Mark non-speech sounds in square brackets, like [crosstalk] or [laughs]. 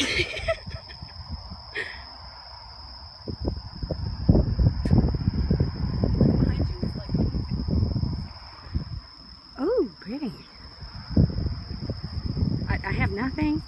[laughs] Oh, pretty. I, I have nothing.